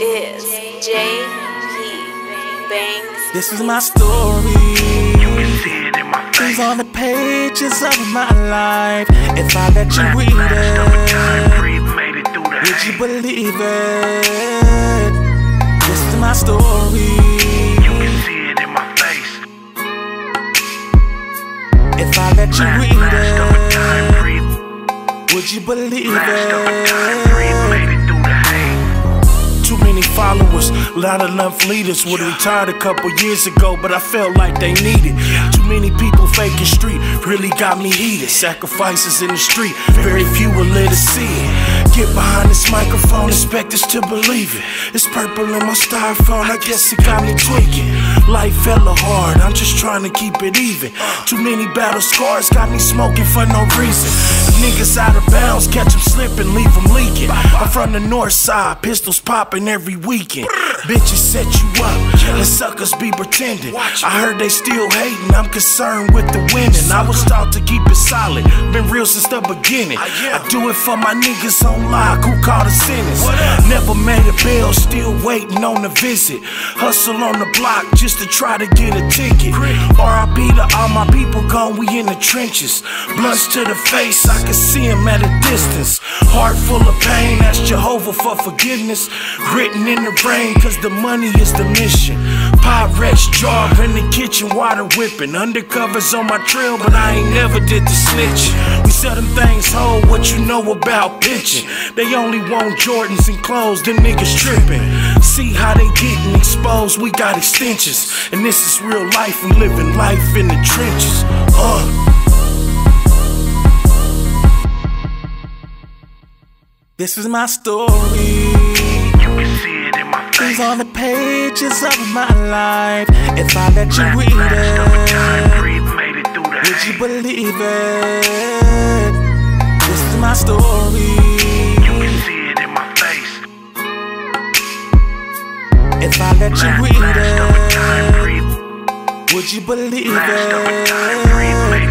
is J.P. Banks. This is my story. You can see it in my face It's on the pages of my life. If I let you read it, would you believe it? This is my story. You can see it in my face. If I let you read it, would you believe it? Followers, lot enough leaders would have retired a couple years ago, but I felt like they needed. It. Too many people faking street really got me heated. Sacrifices in the street, very few will live to see it. Get behind this microphone, expect us to believe it. It's purple in my styrofoam, I guess it got me tweaking. Life fella hard, I'm just trying to keep it even. Too many battle scars got me smoking for no reason. Niggas out of bounds, catch them slipping, leave them leaking. I'm from the north side, pistols popping every weekend. Bitches set you up, and suckers be pretending. I heard they still hating, I'm concerned with the winning. I was taught to keep it solid, been real since the beginning. Ah, I do it for my niggas on lock who caught a sentence. Never made a bill, still waiting on a visit. Hustle on the block just to try to get a ticket. RIP to all my people gone, we in the trenches. Blunts to the face, I can see him at a distance. Heart full of pain, ask Jehovah for forgiveness. Written in the rain, cause the money is the mission. Pyrex jar in the kitchen, water whipping. Undercovers on my trail, but I ain't never did the snitch. We sell them things whole, what you know about pitching. They only want Jordans and clothes, them niggas tripping. See how they getting exposed, we got extensions. And this is real life, we living life in the trenches. Uh. This is my story. It's on the pages of my life. If I let you read it, would you believe it? This is my story. Would you believe it?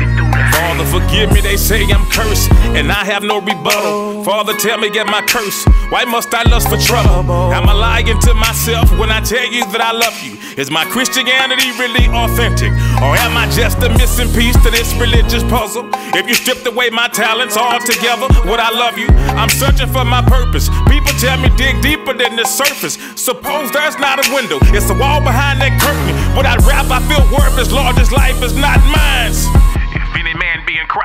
Forgive me, they say I'm cursed, and I have no rebuttal. Father, tell me, get my curse. Why must I lust for trouble? Am I lying to myself when I tell you that I love you? Is my Christianity really authentic? Or am I just a missing piece to this religious puzzle? If you stripped away my talents altogether, would I love you? I'm searching for my purpose. People tell me dig deeper than the surface. Suppose there's not a window, it's a wall behind that curtain. Without rap, I feel worthless. Lord, this life is not mine.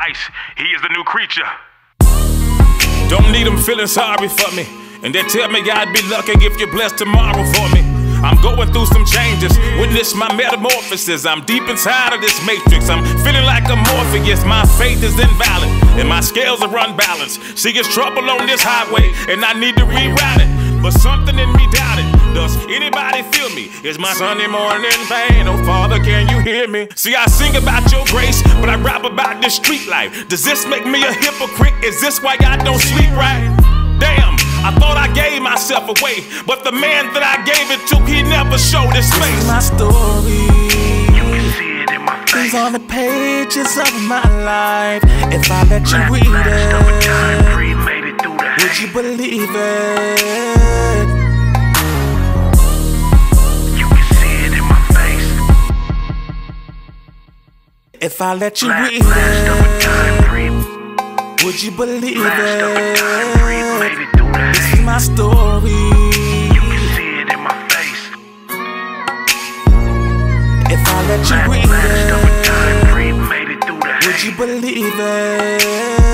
Christ, he is the new creature. Don't need them feeling sorry for me. And they tell me I'd be lucky if you're blessed tomorrow for me. I'm going through some changes. Witness my metamorphosis. I'm deep inside of this matrix. I'm feeling like a Morpheus. My faith is invalid, and my scales are unbalanced. See, it's trouble on this highway, and I need to reroute it. But something in me. Does anybody feel me? It's my Sunday morning pain? Oh, Father, can you hear me? See, I sing about your grace, but I rap about this street life. Does this make me a hypocrite? Is this why I don't sleep right? Damn. I thought I gave myself away, but the man that I gave it to, he never showed his face. my story. It's on the pages of my life. If I let you read it, would you believe it? If I let you read it, would you believe it? This is my story. You can see it in my face. If I let you read it, would you believe it?